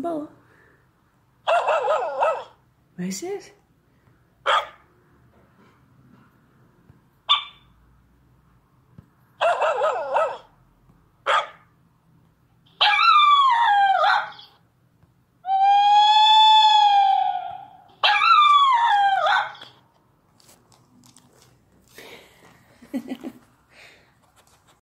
bola, vai is het?